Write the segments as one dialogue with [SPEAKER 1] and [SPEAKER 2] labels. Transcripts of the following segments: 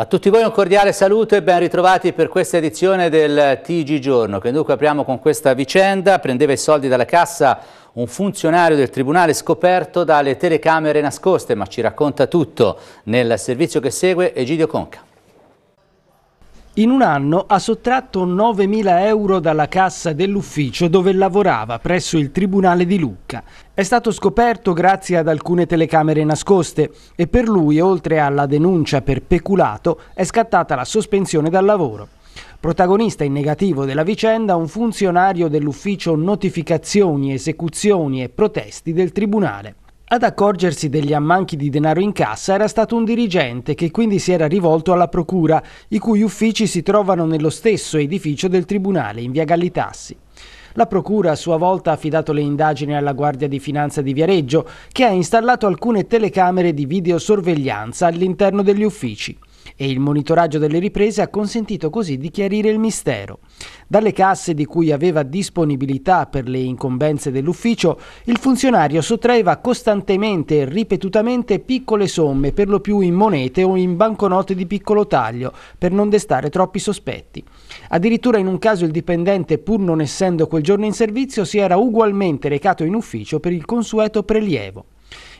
[SPEAKER 1] A tutti voi un cordiale saluto e ben ritrovati per questa edizione del TG Giorno, che dunque apriamo con questa vicenda. Prendeva i soldi dalla cassa un funzionario del Tribunale scoperto dalle telecamere nascoste, ma ci racconta tutto nel servizio che segue Egidio Conca.
[SPEAKER 2] In un anno ha sottratto 9.000 euro dalla cassa dell'ufficio dove lavorava presso il Tribunale di Lucca. È stato scoperto grazie ad alcune telecamere nascoste e per lui, oltre alla denuncia per peculato, è scattata la sospensione dal lavoro. Protagonista in negativo della vicenda un funzionario dell'ufficio notificazioni, esecuzioni e protesti del Tribunale. Ad accorgersi degli ammanchi di denaro in cassa era stato un dirigente che quindi si era rivolto alla Procura, i cui uffici si trovano nello stesso edificio del Tribunale, in via Gallitassi. La Procura a sua volta ha affidato le indagini alla Guardia di Finanza di Viareggio, che ha installato alcune telecamere di videosorveglianza all'interno degli uffici e il monitoraggio delle riprese ha consentito così di chiarire il mistero. Dalle casse di cui aveva disponibilità per le incombenze dell'ufficio, il funzionario sottraeva costantemente e ripetutamente piccole somme, per lo più in monete o in banconote di piccolo taglio, per non destare troppi sospetti. Addirittura in un caso il dipendente, pur non essendo quel giorno in servizio, si era ugualmente recato in ufficio per il consueto prelievo.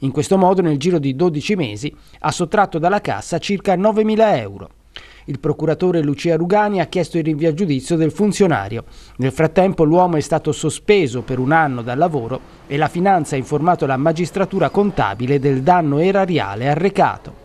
[SPEAKER 2] In questo modo, nel giro di 12 mesi, ha sottratto dalla cassa circa 9.000 euro. Il procuratore Lucia Rugani ha chiesto il rinvio a giudizio del funzionario. Nel frattempo l'uomo è stato sospeso per un anno dal lavoro e la finanza ha informato la magistratura contabile del danno erariale arrecato.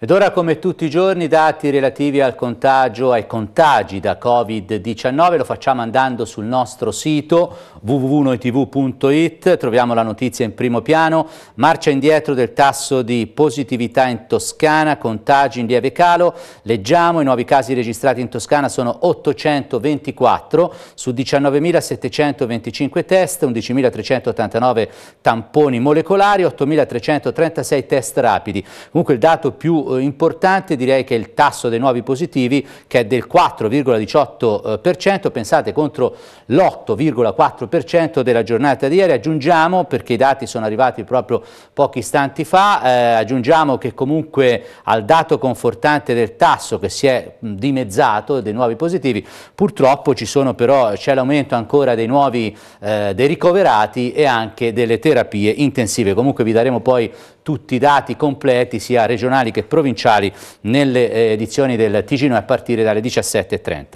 [SPEAKER 1] Ed ora come tutti i giorni dati relativi al contagio, ai contagi da Covid-19 lo facciamo andando sul nostro sito www.noitv.it, troviamo la notizia in primo piano, marcia indietro del tasso di positività in Toscana, contagi in lieve calo, leggiamo i nuovi casi registrati in Toscana sono 824 su 19.725 test, 11.389 tamponi molecolari, 8.336 test rapidi. Comunque il dato più eh, importante direi che il tasso dei nuovi positivi che è del 4,18%, pensate contro l'8,4% della giornata di ieri, aggiungiamo perché i dati sono arrivati proprio pochi istanti fa, eh, aggiungiamo che comunque al dato confortante del tasso che si è dimezzato dei nuovi positivi, purtroppo ci sono però, c'è l'aumento ancora dei nuovi eh, dei ricoverati e anche delle terapie intensive, comunque vi daremo poi tutti i dati completi sia regionali che provinciali nelle eh, edizioni del Ticino a partire dalle 17.30.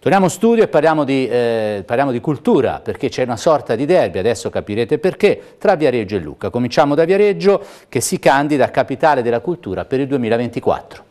[SPEAKER 1] Torniamo in studio e parliamo di, eh, parliamo di cultura perché c'è una sorta di derby, adesso capirete perché, tra Viareggio e Lucca. Cominciamo da Viareggio che si candida a capitale della cultura per il 2024.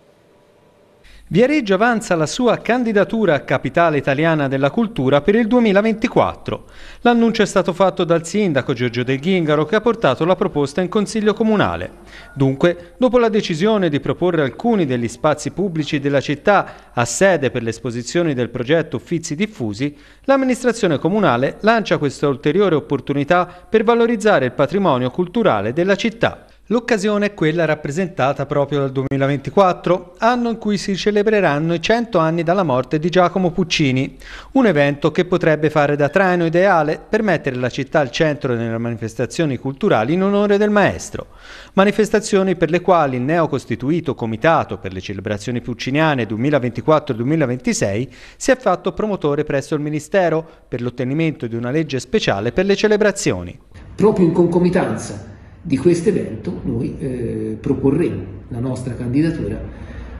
[SPEAKER 3] Viareggio avanza la sua candidatura a capitale italiana della cultura per il 2024. L'annuncio è stato fatto dal sindaco Giorgio Del Ghingaro che ha portato la proposta in consiglio comunale. Dunque, dopo la decisione di proporre alcuni degli spazi pubblici della città a sede per l'esposizione del progetto Uffizi Diffusi, l'amministrazione comunale lancia questa ulteriore opportunità per valorizzare il patrimonio culturale della città. L'occasione è quella rappresentata proprio dal 2024, anno in cui si celebreranno i 100 anni dalla morte di Giacomo Puccini, un evento che potrebbe fare da traino ideale per mettere la città al centro delle manifestazioni culturali in onore del maestro. Manifestazioni per le quali il neocostituito Comitato per le celebrazioni pucciniane 2024-2026 si è fatto promotore presso il Ministero per l'ottenimento di una legge speciale per le celebrazioni.
[SPEAKER 4] Proprio in concomitanza di questo evento noi eh, proporremo la nostra candidatura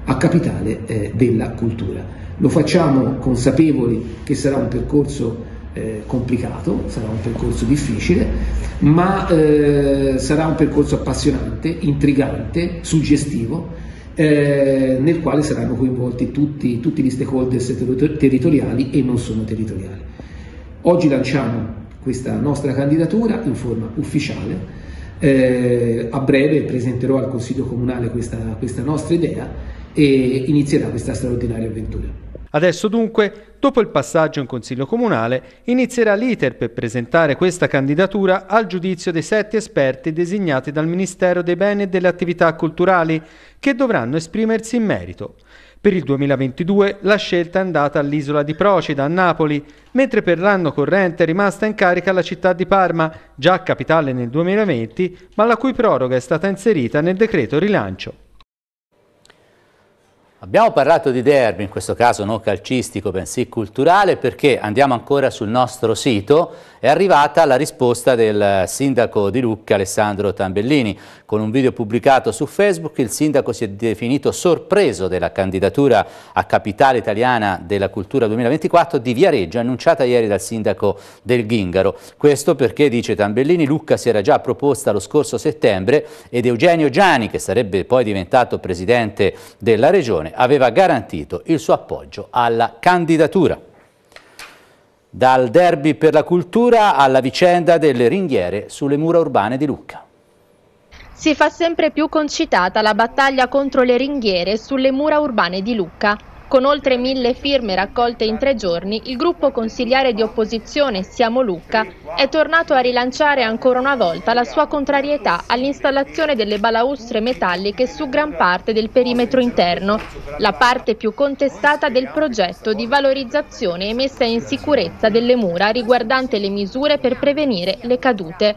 [SPEAKER 4] a capitale eh, della cultura. Lo facciamo consapevoli che sarà un percorso eh, complicato, sarà un percorso difficile, ma eh, sarà un percorso appassionante, intrigante, suggestivo, eh, nel quale saranno coinvolti tutti, tutti gli stakeholders territoriali e non solo territoriali. Oggi lanciamo questa nostra candidatura in forma ufficiale eh, a breve presenterò al Consiglio Comunale questa, questa nostra idea e inizierà questa straordinaria avventura.
[SPEAKER 3] Adesso dunque, dopo il passaggio in Consiglio Comunale, inizierà l'iter per presentare questa candidatura al giudizio dei sette esperti designati dal Ministero dei Beni e delle Attività Culturali, che dovranno esprimersi in merito. Per il 2022 la scelta è andata all'isola di Procida, a Napoli, mentre per l'anno corrente è rimasta in carica la città di Parma, già capitale nel 2020, ma la cui proroga è stata inserita nel decreto rilancio.
[SPEAKER 1] Abbiamo parlato di derby, in questo caso non calcistico, bensì culturale, perché andiamo ancora sul nostro sito, è arrivata la risposta del sindaco di Lucca, Alessandro Tambellini. Con un video pubblicato su Facebook il sindaco si è definito sorpreso della candidatura a capitale italiana della cultura 2024 di Viareggio, annunciata ieri dal sindaco del Ghingaro. Questo perché, dice Tambellini, Lucca si era già proposta lo scorso settembre ed Eugenio Giani, che sarebbe poi diventato presidente della regione, aveva garantito il suo appoggio alla candidatura. Dal derby per la cultura alla vicenda delle ringhiere sulle mura urbane di Lucca.
[SPEAKER 5] Si fa sempre più concitata la battaglia contro le ringhiere sulle mura urbane di Lucca. Con oltre mille firme raccolte in tre giorni, il gruppo consigliare di opposizione Siamo Lucca è tornato a rilanciare ancora una volta la sua contrarietà all'installazione delle balaustre metalliche su gran parte del perimetro interno, la parte più contestata del progetto di valorizzazione e messa in sicurezza delle mura riguardante le misure per prevenire le cadute.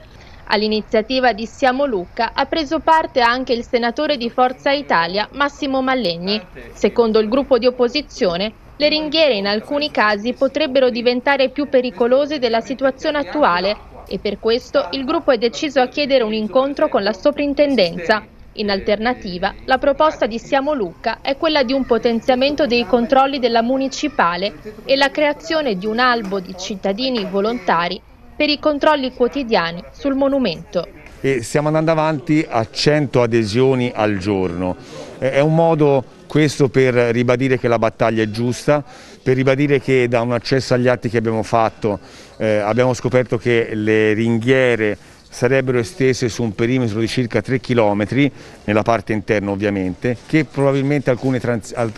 [SPEAKER 5] All'iniziativa di Siamo Lucca ha preso parte anche il senatore di Forza Italia Massimo Mallegni. Secondo il gruppo di opposizione, le ringhiere in alcuni casi potrebbero diventare più pericolose della situazione attuale e per questo il gruppo è deciso a chiedere un incontro con la soprintendenza. In alternativa, la proposta di Siamo Lucca è quella di un potenziamento dei controlli della municipale e la creazione di un albo di cittadini volontari per i controlli quotidiani sul monumento.
[SPEAKER 6] E stiamo andando avanti a 100 adesioni al giorno. È un modo questo per ribadire che la battaglia è giusta, per ribadire che da un accesso agli atti che abbiamo fatto eh, abbiamo scoperto che le ringhiere sarebbero estese su un perimetro di circa 3 km, nella parte interna ovviamente, che probabilmente alcune,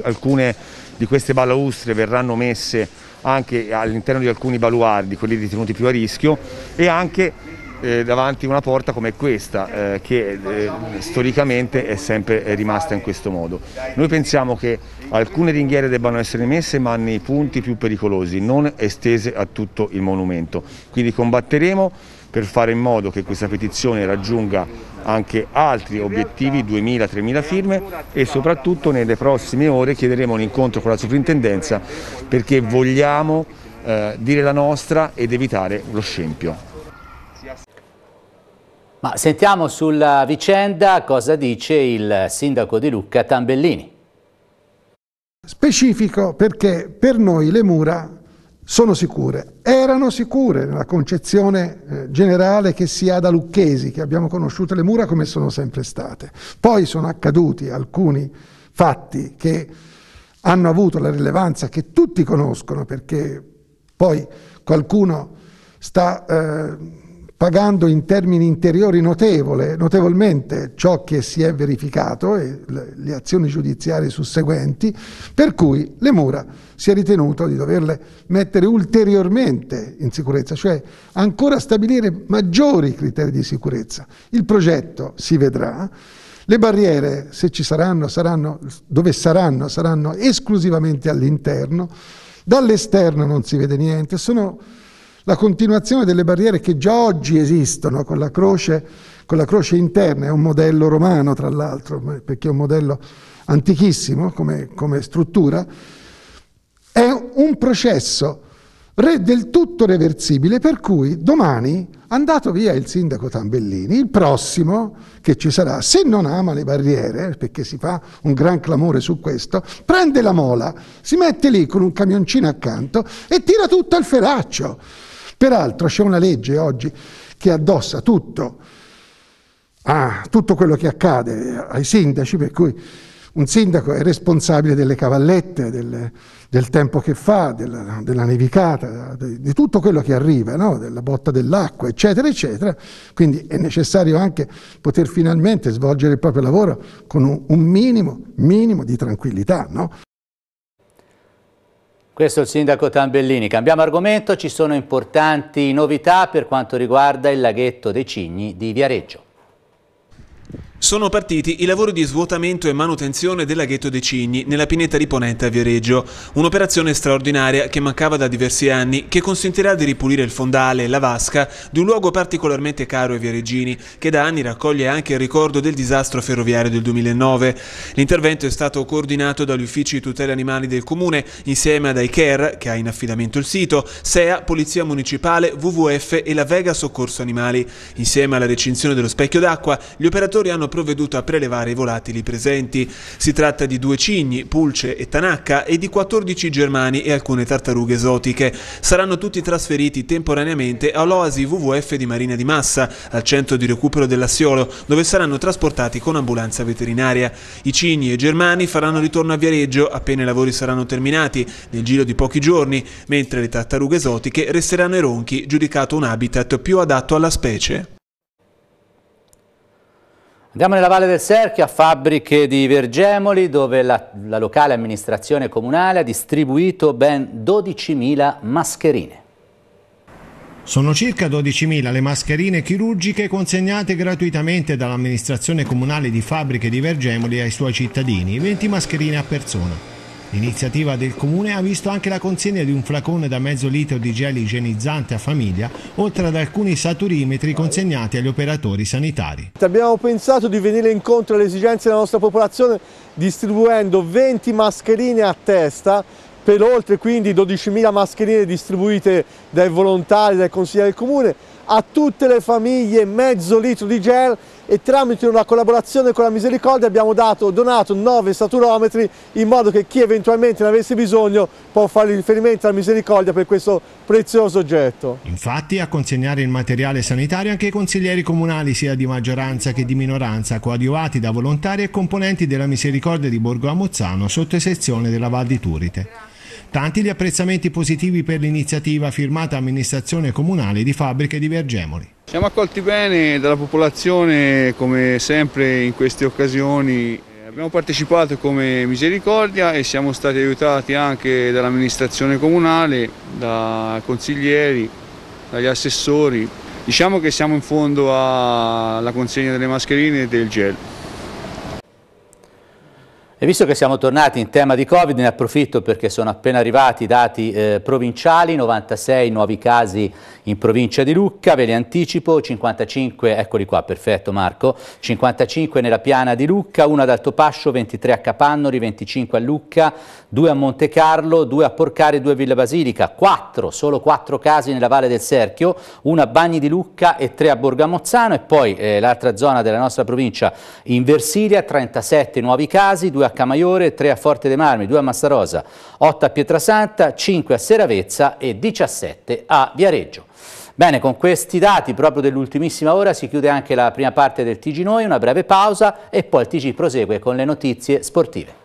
[SPEAKER 6] alcune di queste balaustre verranno messe anche all'interno di alcuni baluardi, quelli ritenuti più a rischio, e anche eh, davanti una porta come questa, eh, che eh, storicamente è sempre rimasta in questo modo. Noi pensiamo che alcune ringhiere debbano essere messe ma nei punti più pericolosi, non estese a tutto il monumento. Quindi combatteremo per fare in modo che questa petizione raggiunga anche altri obiettivi, 2.000-3.000 firme e soprattutto nelle prossime ore chiederemo un incontro con la sovrintendenza perché vogliamo eh, dire la nostra ed evitare lo scempio.
[SPEAKER 1] Ma sentiamo sulla vicenda cosa dice il sindaco di Lucca Tambellini.
[SPEAKER 7] Specifico perché per noi le mura sono sicure, erano sicure nella concezione eh, generale che si ha da Lucchesi, che abbiamo conosciuto le mura come sono sempre state. Poi sono accaduti alcuni fatti che hanno avuto la rilevanza che tutti conoscono perché poi qualcuno sta eh, pagando in termini interiori notevole, notevolmente ciò che si è verificato e le azioni giudiziarie susseguenti, per cui le mura si è ritenuto di doverle mettere ulteriormente in sicurezza, cioè ancora stabilire maggiori criteri di sicurezza. Il progetto si vedrà, le barriere, se ci saranno, saranno dove saranno, saranno esclusivamente all'interno, dall'esterno non si vede niente, sono la continuazione delle barriere che già oggi esistono con la croce, con la croce interna, è un modello romano tra l'altro, perché è un modello antichissimo come, come struttura, è un processo del tutto reversibile, per cui domani, andato via il sindaco Tambellini, il prossimo che ci sarà, se non ama le barriere, perché si fa un gran clamore su questo, prende la mola, si mette lì con un camioncino accanto e tira tutto al feraccio. Peraltro c'è una legge oggi che addossa tutto, ah, tutto quello che accade ai sindaci, per cui un sindaco è responsabile delle cavallette, del, del tempo che fa, della, della nevicata, di, di, tutto quello che arriva, no? della botta dell'acqua, eccetera, eccetera. Quindi è necessario anche poter finalmente svolgere il proprio lavoro con un, un minimo, minimo di tranquillità. No?
[SPEAKER 1] Questo è il sindaco Tambellini. Cambiamo argomento, ci sono importanti novità per quanto riguarda il laghetto dei Cigni di Viareggio.
[SPEAKER 8] Sono partiti i lavori di svuotamento e manutenzione del laghetto dei Cigni nella pineta di Ponente a Viareggio, un'operazione straordinaria che mancava da diversi anni che consentirà di ripulire il fondale e la vasca di un luogo particolarmente caro ai viareggini che da anni raccoglie anche il ricordo del disastro ferroviario del 2009. L'intervento è stato coordinato dagli uffici tutele animali del comune insieme ad Iker, che ha in affidamento il sito, SEA, Polizia Municipale, WWF e la Vega Soccorso Animali. Insieme alla recinzione dello specchio d'acqua, gli operatori hanno provveduto a prelevare i volatili presenti. Si tratta di due cigni, pulce e tanacca e di 14 germani e alcune tartarughe esotiche. Saranno tutti trasferiti temporaneamente all'Oasi WWF di Marina di Massa, al centro di recupero dell'Assiolo, dove saranno trasportati con ambulanza veterinaria. I cigni e i germani faranno ritorno a Viareggio appena i lavori saranno terminati, nel giro di pochi giorni, mentre le tartarughe esotiche resteranno ai ronchi, giudicato un habitat più adatto alla specie.
[SPEAKER 1] Andiamo nella Valle del Serchio a fabbriche di Vergemoli dove la, la locale amministrazione comunale ha distribuito ben 12.000 mascherine.
[SPEAKER 9] Sono circa 12.000 le mascherine chirurgiche consegnate gratuitamente dall'amministrazione comunale di fabbriche di Vergemoli ai suoi cittadini, 20 mascherine a persona. L'iniziativa del comune ha visto anche la consegna di un flacone da mezzo litro di gel igienizzante a famiglia, oltre ad alcuni saturimetri consegnati agli operatori sanitari.
[SPEAKER 10] Abbiamo pensato di venire incontro alle esigenze della nostra popolazione distribuendo 20 mascherine a testa per oltre quindi 12.000 mascherine distribuite dai volontari, dai consiglieri del comune, a tutte le famiglie mezzo litro di gel e tramite una collaborazione con la Misericordia abbiamo dato, donato 9 saturometri in modo che chi eventualmente ne avesse bisogno può fare riferimento alla Misericordia per questo prezioso oggetto.
[SPEAKER 9] Infatti a consegnare il materiale sanitario anche i consiglieri comunali sia di maggioranza che di minoranza coadiuvati da volontari e componenti della Misericordia di Borgo Amozzano sotto sezione della Val di Turite. Tanti gli apprezzamenti positivi per l'iniziativa firmata amministrazione comunale di fabbriche di Vergemoli.
[SPEAKER 11] Siamo accolti bene dalla popolazione come sempre in queste occasioni. Abbiamo partecipato come Misericordia e siamo stati aiutati anche dall'amministrazione comunale, dai consiglieri, dagli assessori. Diciamo che siamo in fondo alla consegna delle mascherine e del gel.
[SPEAKER 1] E visto che siamo tornati in tema di Covid, ne approfitto perché sono appena arrivati i dati eh, provinciali, 96 nuovi casi in provincia di Lucca, ve li anticipo, 55, eccoli qua, perfetto Marco, 55 nella piana di Lucca, 1 ad Altopascio, 23 a Capannori, 25 a Lucca, 2 a Monte Carlo, 2 a Porcari, 2 a Villa Basilica, 4, solo 4 casi nella Valle del Serchio, 1 a Bagni di Lucca e 3 a Borgamozzano e poi eh, l'altra zona della nostra provincia in Versilia, 37 nuovi casi, 2 a Camaiore, 3 a Forte dei Marmi, 2 a Massarosa, 8 a Pietrasanta, 5 a Seravezza e 17 a Viareggio. Bene, con questi dati proprio dell'ultimissima ora si chiude anche la prima parte del TG Noi, una breve pausa e poi il TG prosegue con le notizie sportive.